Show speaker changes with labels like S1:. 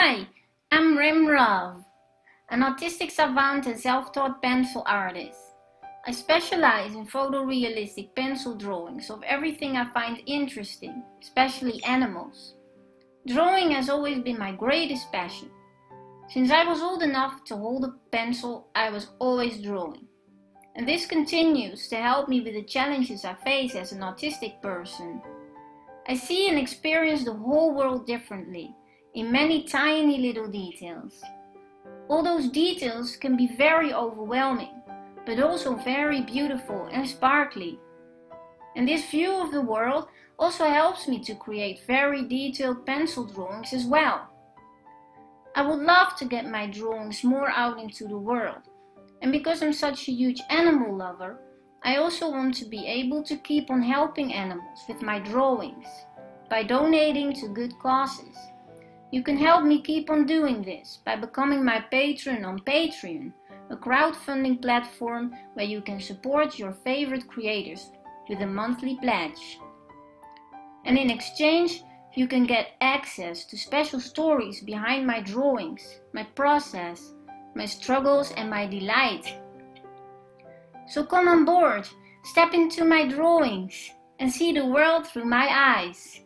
S1: Hi, I'm Rim Remrov, an autistic savant and self-taught pencil artist. I specialize in photorealistic pencil drawings of everything I find interesting, especially animals. Drawing has always been my greatest passion. Since I was old enough to hold a pencil, I was always drawing. And this continues to help me with the challenges I face as an autistic person. I see and experience the whole world differently in many tiny little details. All those details can be very overwhelming, but also very beautiful and sparkly. And this view of the world also helps me to create very detailed pencil drawings as well. I would love to get my drawings more out into the world. And because I'm such a huge animal lover, I also want to be able to keep on helping animals with my drawings by donating to good causes. You can help me keep on doing this by becoming my patron on Patreon, a crowdfunding platform where you can support your favorite creators with a monthly pledge. And in exchange, you can get access to special stories behind my drawings, my process, my struggles, and my delight. So come on board, step into my drawings, and see the world through my eyes.